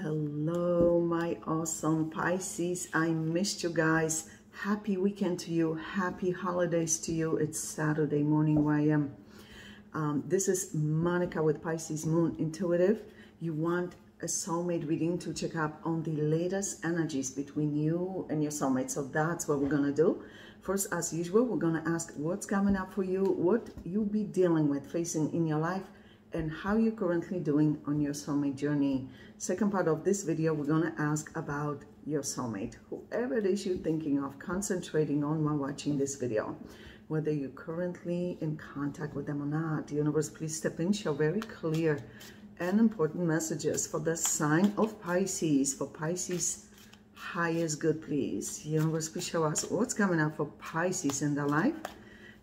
Hello, my awesome Pisces. I missed you guys. Happy weekend to you. Happy holidays to you. It's Saturday morning where I am. Um, this is Monica with Pisces Moon Intuitive. You want a soulmate reading to check up on the latest energies between you and your soulmate. So that's what we're going to do. First, as usual, we're going to ask what's coming up for you, what you'll be dealing with, facing in your life, and how you're currently doing on your soulmate journey. Second part of this video, we're going to ask about your soulmate, whoever it is you're thinking of concentrating on while watching this video. Whether you're currently in contact with them or not, the universe, please step in, show very clear and important messages for the sign of Pisces, for Pisces highest good, please. Universe, please show us what's coming up for Pisces in their life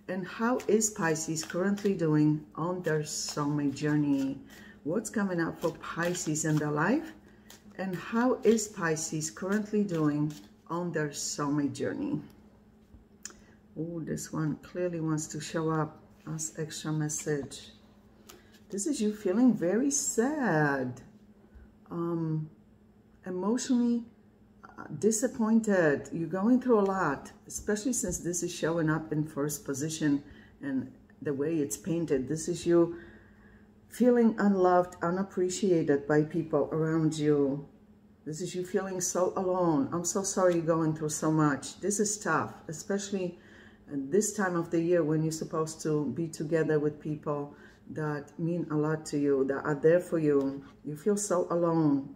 and how is Pisces currently doing on their soulmate journey? What's coming up for Pisces in their life? And how is Pisces currently doing on their soulmate journey? Oh, this one clearly wants to show up as extra message. This is you feeling very sad, um, emotionally disappointed. You're going through a lot, especially since this is showing up in first position and the way it's painted. This is you feeling unloved, unappreciated by people around you. This is you feeling so alone. I'm so sorry you're going through so much. This is tough, especially at this time of the year when you're supposed to be together with people that mean a lot to you, that are there for you. You feel so alone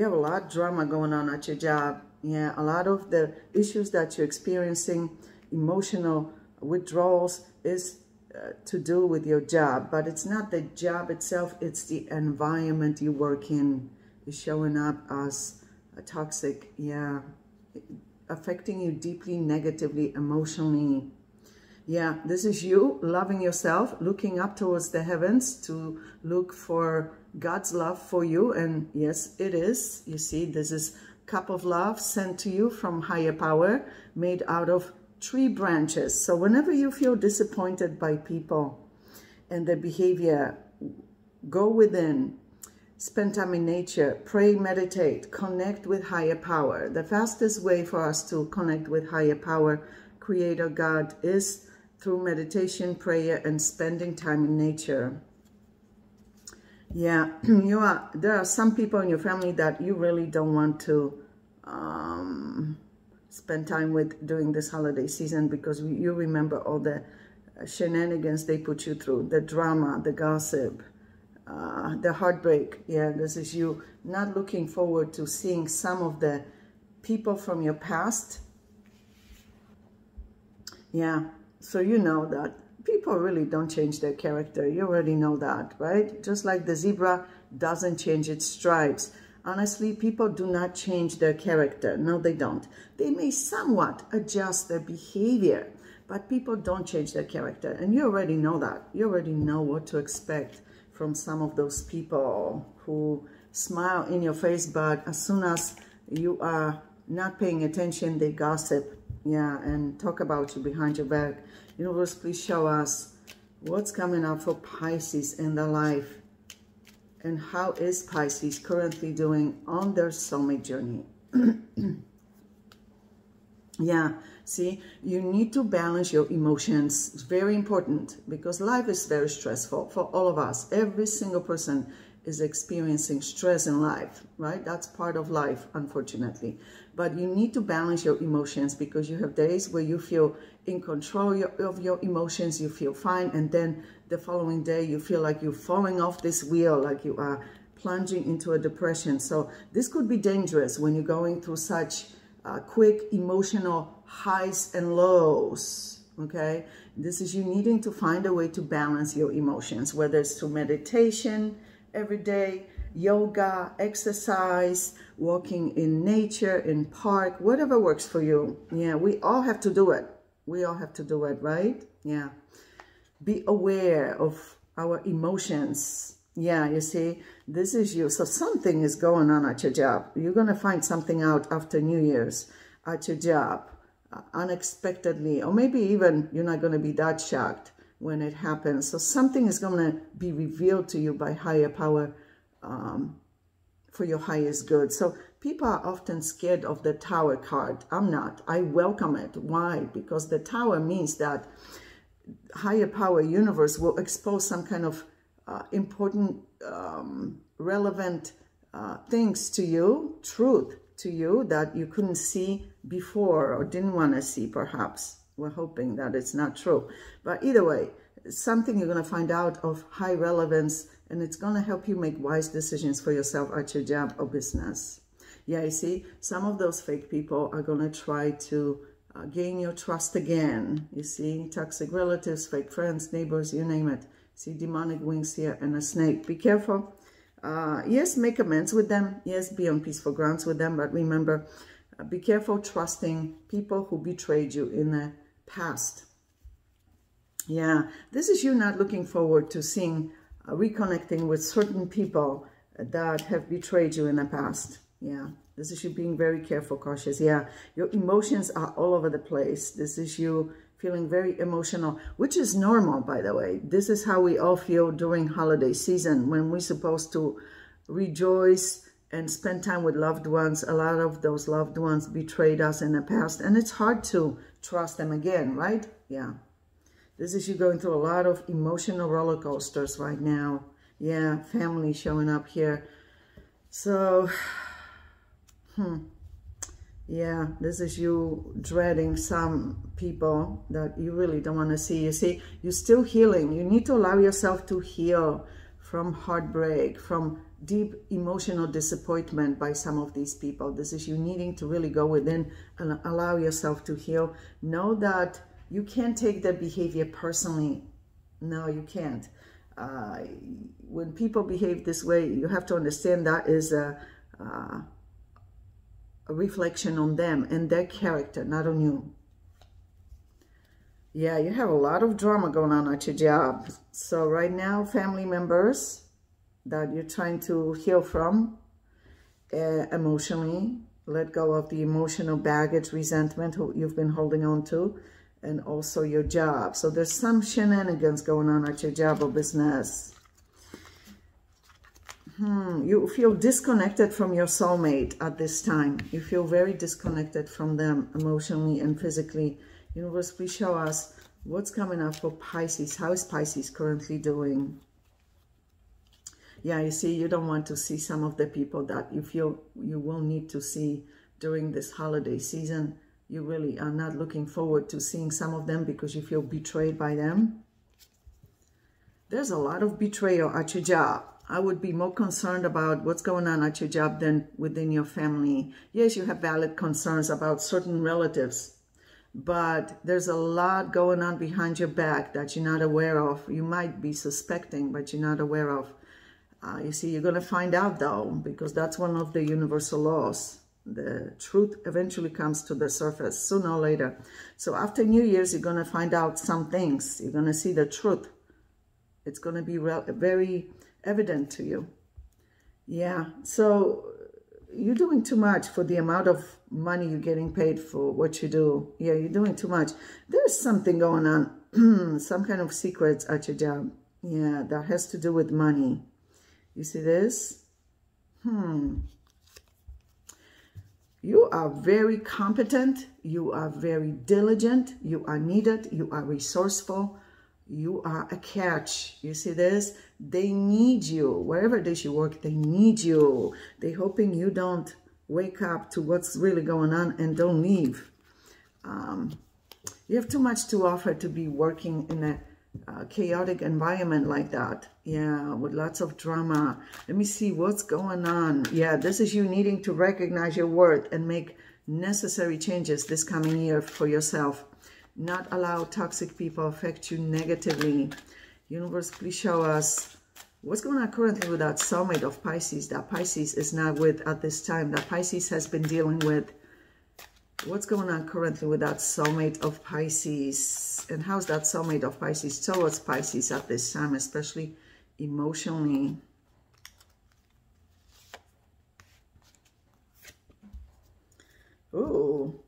you have a lot of drama going on at your job. Yeah, a lot of the issues that you're experiencing, emotional withdrawals, is uh, to do with your job. But it's not the job itself, it's the environment you work in. Is showing up as a toxic, yeah, affecting you deeply, negatively, emotionally. Yeah, this is you loving yourself, looking up towards the heavens to look for God's love for you. And yes, it is. You see, this is cup of love sent to you from higher power, made out of tree branches. So whenever you feel disappointed by people and their behavior, go within, spend time in nature, pray, meditate, connect with higher power. The fastest way for us to connect with higher power, Creator God, is through meditation, prayer, and spending time in nature. Yeah, you are. There are some people in your family that you really don't want to um, spend time with during this holiday season because you remember all the shenanigans they put you through, the drama, the gossip, uh, the heartbreak. Yeah, this is you not looking forward to seeing some of the people from your past. Yeah, so you know that people really don't change their character. You already know that, right? Just like the zebra doesn't change its stripes. Honestly, people do not change their character. No, they don't. They may somewhat adjust their behavior, but people don't change their character. And you already know that. You already know what to expect from some of those people who smile in your face, but as soon as you are not paying attention, they gossip yeah, and talk about you behind your back. Universe, please show us what's coming up for Pisces in their life and how is Pisces currently doing on their soulmate journey. yeah, see, you need to balance your emotions. It's very important because life is very stressful for all of us. Every single person is experiencing stress in life, right? That's part of life, unfortunately. But you need to balance your emotions because you have days where you feel in control of your emotions, you feel fine, and then the following day you feel like you're falling off this wheel, like you are plunging into a depression. So this could be dangerous when you're going through such uh, quick emotional highs and lows, okay? This is you needing to find a way to balance your emotions, whether it's through meditation, every day, yoga, exercise, walking in nature, in park, whatever works for you. Yeah, we all have to do it. We all have to do it, right? Yeah. Be aware of our emotions. Yeah, you see, this is you. So something is going on at your job. You're going to find something out after New Year's at your job uh, unexpectedly, or maybe even you're not going to be that shocked when it happens. So something is going to be revealed to you by higher power um, for your highest good. So people are often scared of the tower card. I'm not. I welcome it. Why? Because the tower means that higher power universe will expose some kind of uh, important, um, relevant uh, things to you, truth to you that you couldn't see before or didn't want to see perhaps. We're hoping that it's not true. But either way, something you're going to find out of high relevance and it's going to help you make wise decisions for yourself at your job or business. Yeah, you see, some of those fake people are going to try to uh, gain your trust again. You see, toxic relatives, fake friends, neighbors, you name it. See demonic wings here and a snake. Be careful. Uh, yes, make amends with them. Yes, be on peaceful grounds with them. But remember, uh, be careful trusting people who betrayed you in the past. Yeah, this is you not looking forward to seeing, uh, reconnecting with certain people that have betrayed you in the past. Yeah, this is you being very careful, cautious. Yeah, your emotions are all over the place. This is you feeling very emotional, which is normal, by the way. This is how we all feel during holiday season when we're supposed to rejoice and spend time with loved ones. A lot of those loved ones betrayed us in the past, and it's hard to trust them again, right? Yeah. This is you going through a lot of emotional roller coasters right now. Yeah, family showing up here. So, hmm. Yeah, this is you dreading some people that you really don't want to see. You see, you're still healing. You need to allow yourself to heal from heartbreak, from deep emotional disappointment by some of these people. This is you needing to really go within and allow yourself to heal. Know that you can't take their behavior personally. No, you can't. Uh, when people behave this way, you have to understand that is a, uh, a reflection on them and their character, not on you. Yeah, you have a lot of drama going on at your job. So right now, family members that you're trying to heal from uh, emotionally, let go of the emotional baggage, resentment you've been holding on to, and also your job. So there's some shenanigans going on at your job or business. Hmm, you feel disconnected from your soulmate at this time. You feel very disconnected from them emotionally and physically. Universe, please show us what's coming up for Pisces. How is Pisces currently doing? Yeah, you see, you don't want to see some of the people that you feel you will need to see during this holiday season. You really are not looking forward to seeing some of them because you feel betrayed by them. There's a lot of betrayal at your job. I would be more concerned about what's going on at your job than within your family. Yes, you have valid concerns about certain relatives, but there's a lot going on behind your back that you're not aware of. You might be suspecting, but you're not aware of. Uh, you see, you're going to find out though, because that's one of the universal laws. The truth eventually comes to the surface sooner or later. So after New Year's, you're going to find out some things. You're going to see the truth. It's going to be very evident to you. Yeah, so you're doing too much for the amount of money you're getting paid for what you do. Yeah, you're doing too much. There's something going on, some kind of secrets at your job. Yeah, that has to do with money. You see this? Hmm. You are very competent. You are very diligent. You are needed. You are resourceful you are a catch. You see this? They need you. Wherever it is you work, they need you. They hoping you don't wake up to what's really going on and don't leave. Um, you have too much to offer to be working in a uh, chaotic environment like that. Yeah, with lots of drama. Let me see what's going on. Yeah, this is you needing to recognize your worth and make necessary changes this coming year for yourself not allow toxic people affect you negatively. Universe, please show us what's going on currently with that soulmate of Pisces that Pisces is not with at this time, that Pisces has been dealing with. What's going on currently with that soulmate of Pisces? And how's that soulmate of Pisces towards Pisces at this time, especially emotionally? Ooh,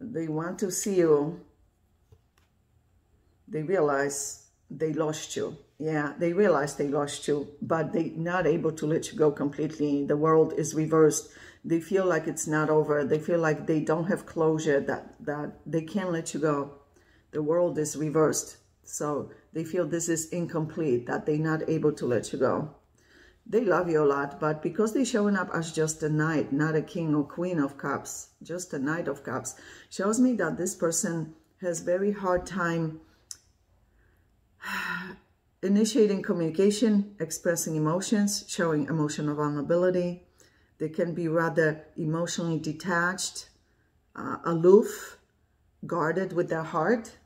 they want to see you. They realize they lost you. Yeah, they realize they lost you, but they not able to let you go completely. The world is reversed. They feel like it's not over. They feel like they don't have closure, that, that they can't let you go. The world is reversed. So they feel this is incomplete, that they're not able to let you go. They love you a lot, but because they're showing up as just a knight, not a king or queen of cups, just a knight of cups, shows me that this person has very hard time initiating communication, expressing emotions, showing emotional vulnerability. They can be rather emotionally detached, uh, aloof, guarded with their heart.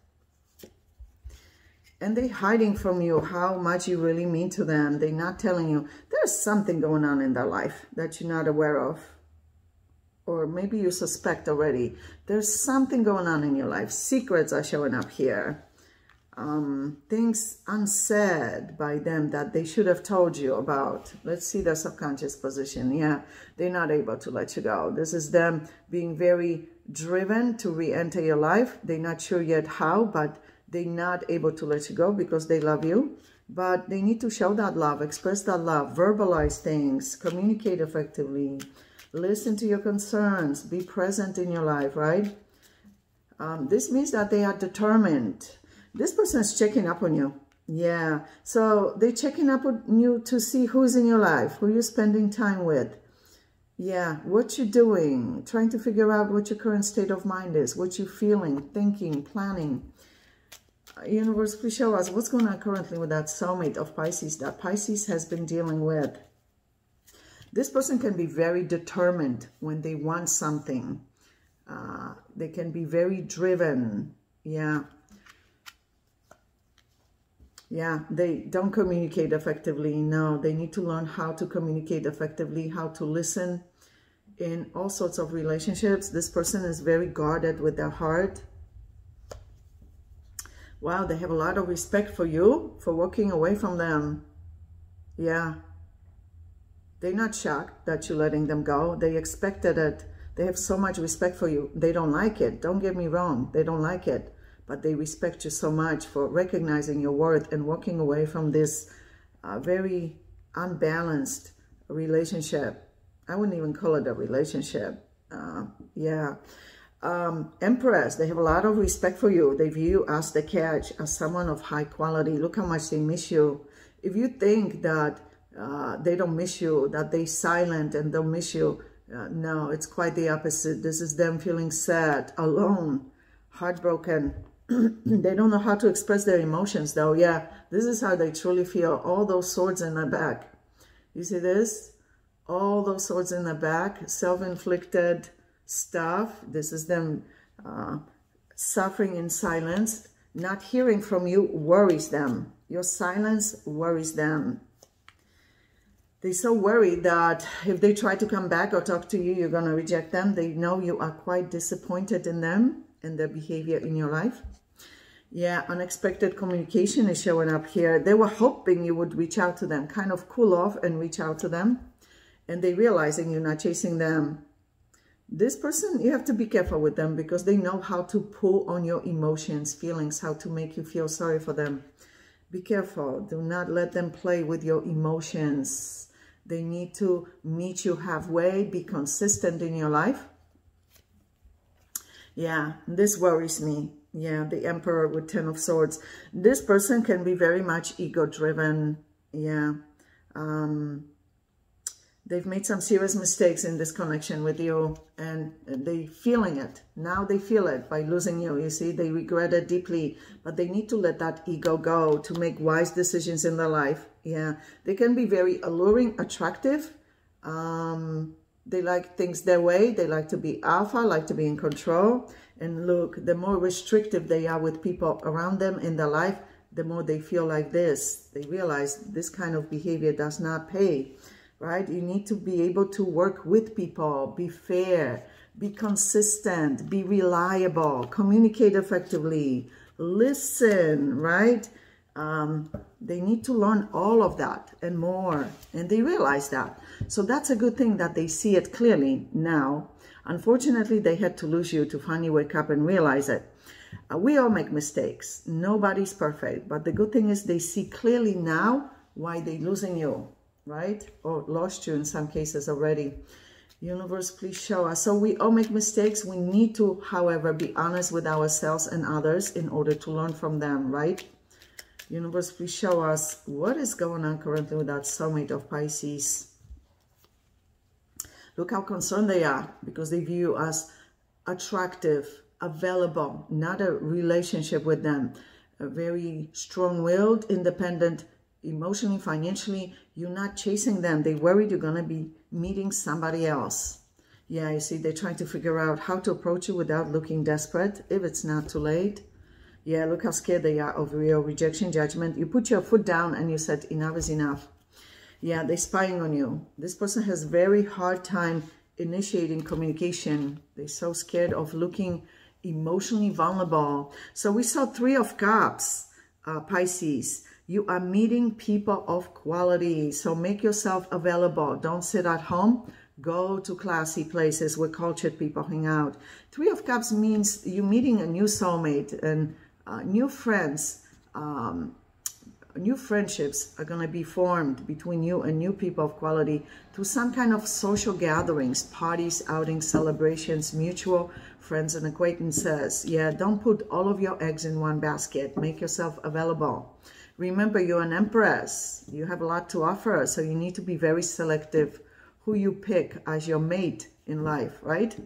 And they're hiding from you how much you really mean to them. They're not telling you. There's something going on in their life that you're not aware of. Or maybe you suspect already. There's something going on in your life. Secrets are showing up here um, things unsaid by them that they should have told you about. Let's see their subconscious position. Yeah, they're not able to let you go. This is them being very driven to re-enter your life. They're not sure yet how, but they're not able to let you go because they love you. But they need to show that love, express that love, verbalize things, communicate effectively, listen to your concerns, be present in your life, right? Um, this means that they are determined this person is checking up on you. Yeah. So they're checking up on you to see who's in your life, who you're spending time with. Yeah, what you're doing, trying to figure out what your current state of mind is, what you're feeling, thinking, planning. Universe, please show us what's going on currently with that soulmate of Pisces that Pisces has been dealing with. This person can be very determined when they want something. Uh, they can be very driven. Yeah. Yeah, they don't communicate effectively. No, they need to learn how to communicate effectively, how to listen in all sorts of relationships. This person is very guarded with their heart. Wow, they have a lot of respect for you for walking away from them. Yeah. They're not shocked that you're letting them go. They expected it. They have so much respect for you. They don't like it. Don't get me wrong. They don't like it but they respect you so much for recognizing your worth and walking away from this uh, very unbalanced relationship. I wouldn't even call it a relationship. Uh, yeah. Um, Empress, they have a lot of respect for you. They view you as the catch, as someone of high quality. Look how much they miss you. If you think that uh, they don't miss you, that they silent and don't miss you, uh, no, it's quite the opposite. This is them feeling sad, alone, heartbroken, they don't know how to express their emotions though. Yeah, this is how they truly feel. All those swords in the back. You see this? All those swords in the back, self-inflicted stuff. This is them uh, suffering in silence. Not hearing from you worries them. Your silence worries them. They're so worried that if they try to come back or talk to you, you're going to reject them. They know you are quite disappointed in them and their behavior in your life. Yeah, unexpected communication is showing up here. They were hoping you would reach out to them, kind of cool off and reach out to them. And they realizing you're not chasing them. This person, you have to be careful with them because they know how to pull on your emotions, feelings, how to make you feel sorry for them. Be careful. Do not let them play with your emotions. They need to meet you halfway, be consistent in your life. Yeah, this worries me. Yeah, the Emperor with Ten of Swords. This person can be very much ego-driven. Yeah. Um, they've made some serious mistakes in this connection with you and they feeling it. Now they feel it by losing you. You see, they regret it deeply, but they need to let that ego go to make wise decisions in their life. Yeah, they can be very alluring, attractive. Um, they like things their way. They like to be alpha, like to be in control. And look, the more restrictive they are with people around them in their life, the more they feel like this. They realize this kind of behavior does not pay, right? You need to be able to work with people, be fair, be consistent, be reliable, communicate effectively, listen, right? Um, they need to learn all of that and more, and they realize that. So that's a good thing that they see it clearly now Unfortunately, they had to lose you to finally wake up and realize it. Uh, we all make mistakes. Nobody's perfect. But the good thing is they see clearly now why they losing you, right? Or lost you in some cases already. Universe, please show us. So we all make mistakes. We need to, however, be honest with ourselves and others in order to learn from them, right? Universe, please show us what is going on currently with that soulmate of Pisces. Look how concerned they are because they view us attractive, available, not a relationship with them. A very strong-willed, independent, emotionally, financially. You're not chasing them. They worried you're going to be meeting somebody else. Yeah, you see, they're trying to figure out how to approach you without looking desperate, if it's not too late. Yeah, look how scared they are of your rejection judgment. You put your foot down and you said, enough is enough. Yeah, they're spying on you. This person has very hard time initiating communication. They're so scared of looking emotionally vulnerable. So we saw three of cups, uh, Pisces. You are meeting people of quality. So make yourself available. Don't sit at home. Go to classy places where cultured people hang out. Three of Cups means you're meeting a new soulmate and uh, new friends. Um, new friendships are going to be formed between you and new people of quality through some kind of social gatherings, parties, outings, celebrations, mutual friends and acquaintances. Yeah, don't put all of your eggs in one basket. Make yourself available. Remember, you're an empress. You have a lot to offer, so you need to be very selective who you pick as your mate in life, right?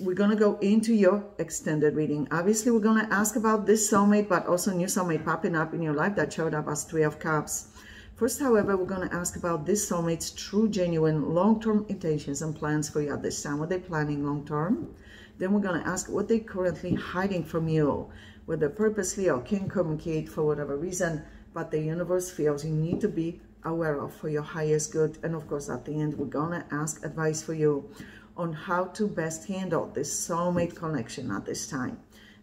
We're going to go into your extended reading. Obviously, we're going to ask about this soulmate, but also new soulmate popping up in your life that showed up as Three of Cups. First, however, we're going to ask about this soulmate's true, genuine, long-term intentions and plans for you at this time. What they're planning long-term. Then we're going to ask what they're currently hiding from you whether purposely or can communicate for whatever reason, but the universe feels you need to be aware of for your highest good. And of course, at the end, we're going to ask advice for you on how to best handle this soulmate connection at this time.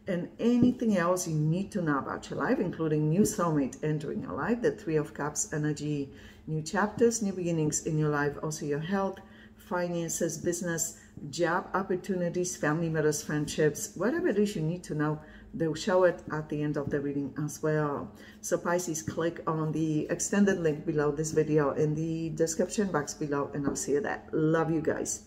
And anything else you need to know about your life, including new soulmate entering your life, the Three of Cups energy, new chapters, new beginnings in your life, also your health, finances, business, job opportunities, family matters, friendships, whatever it is you need to know They'll show it at the end of the reading as well. So Pisces, click on the extended link below this video in the description box below and I'll see you there. Love you guys.